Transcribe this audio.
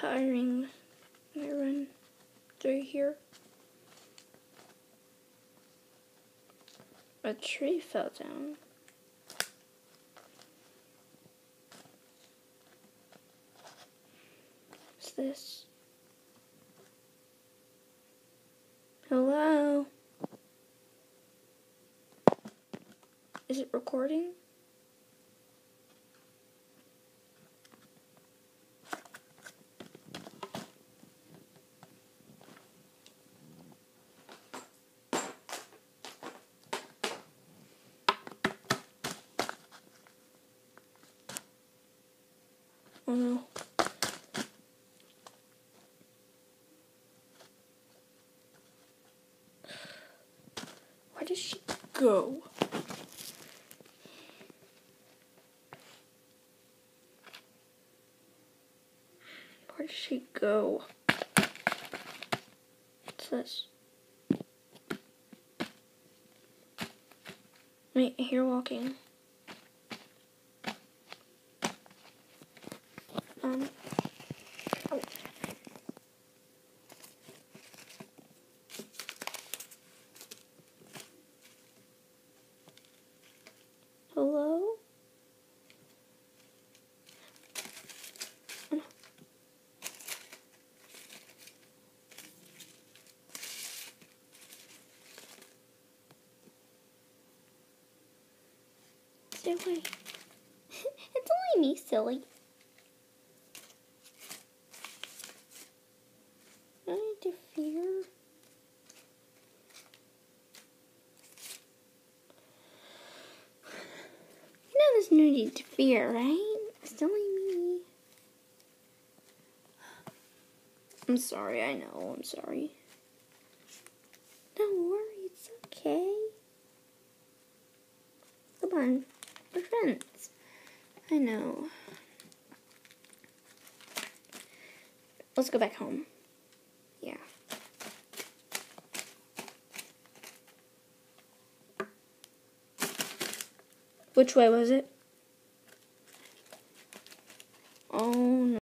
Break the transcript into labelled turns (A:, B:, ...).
A: tiring. I run through here. A tree fell down. What's this? Hello? Is it recording? Oh no. Where did she go? Where did she go? What's this? Wait, hear walking. Um. Oh. Hello? Stay away. it's only me, silly. I interfere. You know there's no need to fear, right? It's only me. I'm sorry, I know, I'm sorry. Don't worry, it's okay. Come on, we're. I know. Let's go back home. Yeah. Which way was it?